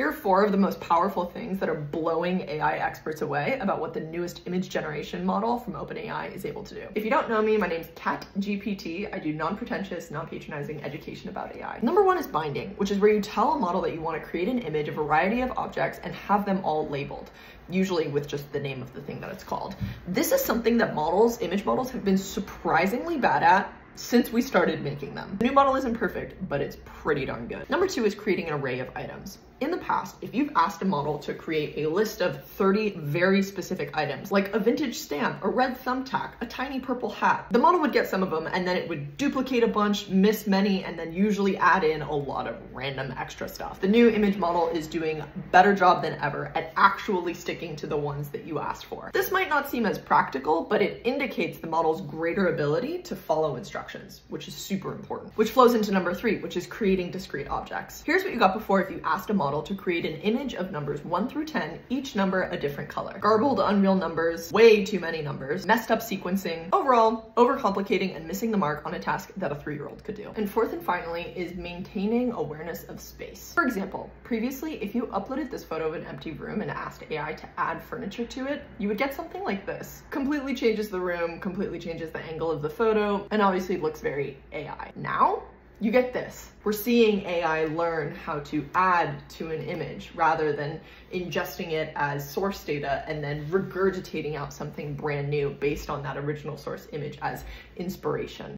Here are four of the most powerful things that are blowing AI experts away about what the newest image generation model from OpenAI is able to do. If you don't know me, my name's Kat GPT. I do non-pretentious, non-patronizing education about AI. Number one is binding, which is where you tell a model that you want to create an image, a variety of objects, and have them all labeled usually with just the name of the thing that it's called. This is something that models, image models, have been surprisingly bad at since we started making them. The new model isn't perfect, but it's pretty darn good. Number two is creating an array of items. In the past, if you've asked a model to create a list of 30 very specific items, like a vintage stamp, a red thumbtack, a tiny purple hat, the model would get some of them and then it would duplicate a bunch, miss many, and then usually add in a lot of random extra stuff. The new image model is doing better job than ever at actually sticking to the ones that you asked for. This might not seem as practical, but it indicates the model's greater ability to follow instructions, which is super important. Which flows into number three, which is creating discrete objects. Here's what you got before if you asked a model model to create an image of numbers 1 through 10, each number a different color. Garbled, unreal numbers, way too many numbers, messed up sequencing, overall, overcomplicating and missing the mark on a task that a three-year-old could do. And fourth and finally is maintaining awareness of space. For example, previously, if you uploaded this photo of an empty room and asked AI to add furniture to it, you would get something like this. Completely changes the room, completely changes the angle of the photo, and obviously looks very AI. Now, you get this. We're seeing AI learn how to add to an image rather than ingesting it as source data and then regurgitating out something brand new based on that original source image as inspiration.